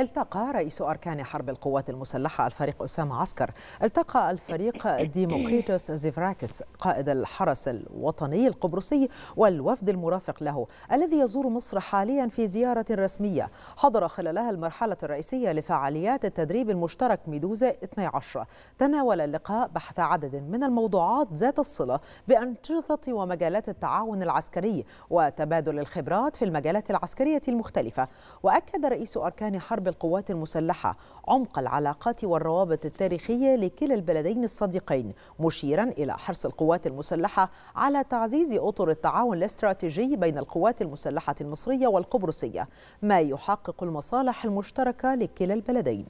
التقى رئيس أركان حرب القوات المسلحة الفريق أسامة عسكر. التقى الفريق ديموكريتوس زيفراكس قائد الحرس الوطني القبرصي والوفد المرافق له الذي يزور مصر حاليا في زيارة رسمية. حضر خلالها المرحلة الرئيسية لفعاليات التدريب المشترك ميدوزا 12 تناول اللقاء بحث عدد من الموضوعات ذات الصلة بأنشطة ومجالات التعاون العسكري وتبادل الخبرات في المجالات العسكرية المختلفة. وأكد رئيس أركان حرب القوات المسلحة عمق العلاقات والروابط التاريخية لكلا البلدين الصديقين مشيرا إلى حرص القوات المسلحة على تعزيز أطر التعاون الاستراتيجي بين القوات المسلحة المصرية والقبرصية ما يحقق المصالح المشتركة لكلا البلدين.